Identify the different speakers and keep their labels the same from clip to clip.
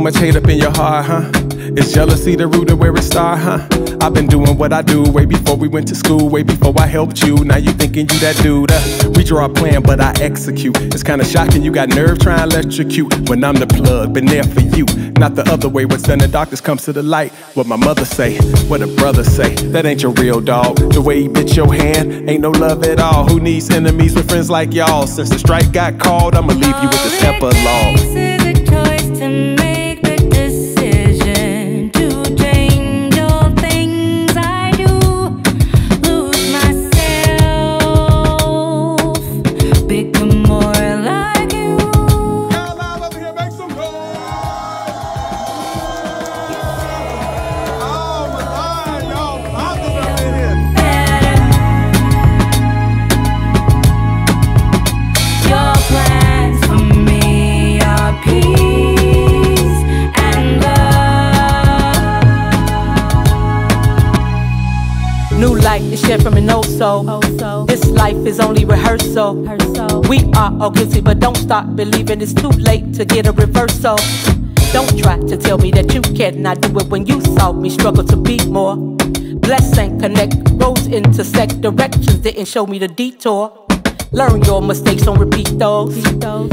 Speaker 1: much hate up in your heart, huh? Is jealousy the root of where it start, huh? I've been doing what I do way before we went to school, way before I helped you. Now you thinking you that dude. Uh, we draw a plan, but I execute. It's kinda shocking you got nerve trying to electrocute when I'm the plug, been there for you. Not the other way, what's done the darkness comes to the light. What my mother say, what a brother say, that ain't your real dog. The way he bit your hand, ain't no love at all. Who needs enemies with friends like y'all? Since the strike got called, I'ma leave you with the this epilogue.
Speaker 2: New light is shed from an old soul. This life is only rehearsal. We are all guilty, but don't stop believing it's too late to get a reversal. Don't try to tell me that you cannot do it when you saw me struggle to be more. Bless and connect, roads intersect, directions didn't show me the detour. Learn your mistakes, don't repeat those.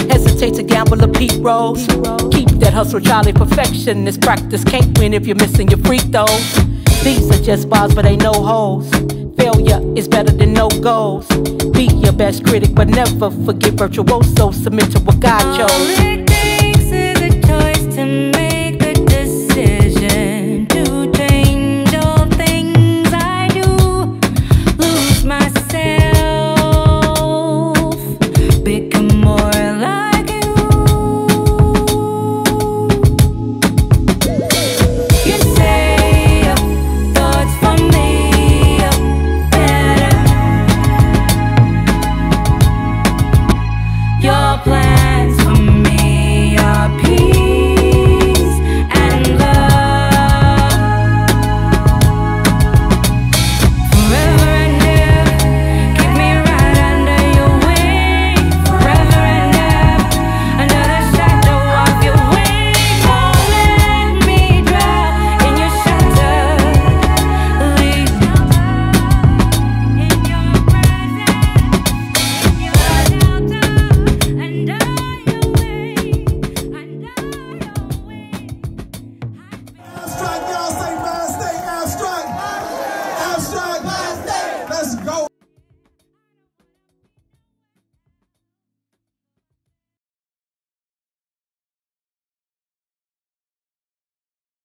Speaker 2: Hesitate to gamble a peak rolls. Keep that hustle, Charlie. Perfection This practice. Can't win if you're missing your free throws. These are just bars, but ain't no holes. Failure is better than no goals. Be your best critic, but never forget virtuoso. Submit to what God chose.